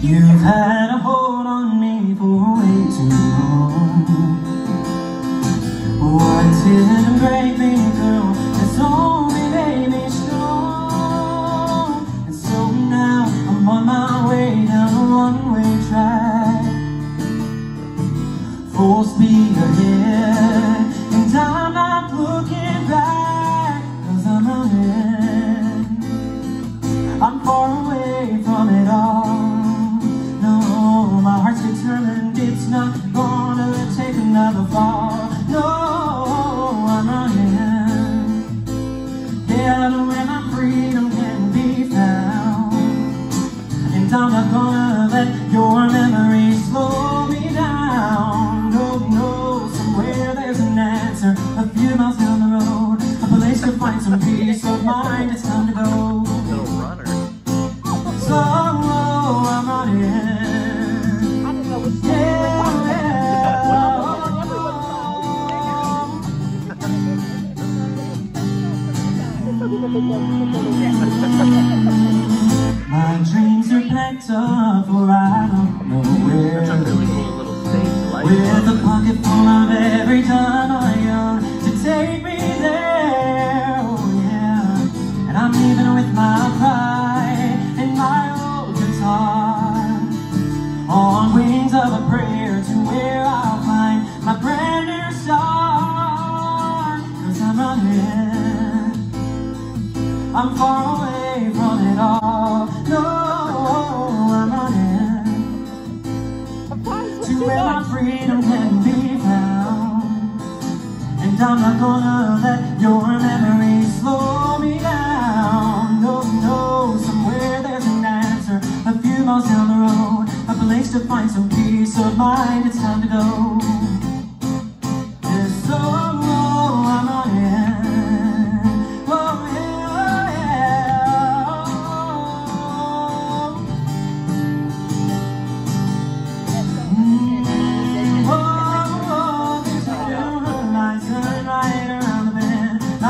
You've had a hold on me for way too long. What didn't break me through has only made strong. And so now I'm on my way down a one-way track. Full speed ahead And I'm not gonna let your memories slow me down. No, no, somewhere there's an answer. A few miles down the road, a place to find some peace of mind. It's time to go. So, I'm running. My dreams are for I don't know where. That's a really cool little state. With a pocket full of every time I own to take me there. Oh yeah. And I'm leaving with my pride and my old guitar on wings of a prayer to where I'll find my brand new star. Cause I'm running. I'm far away And I'm not gonna let your memories slow me down. No, no, somewhere there's an answer. A few miles down the road, a place to find some peace of mind. It's time to go.